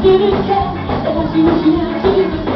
I it a chance, I see what you want to do.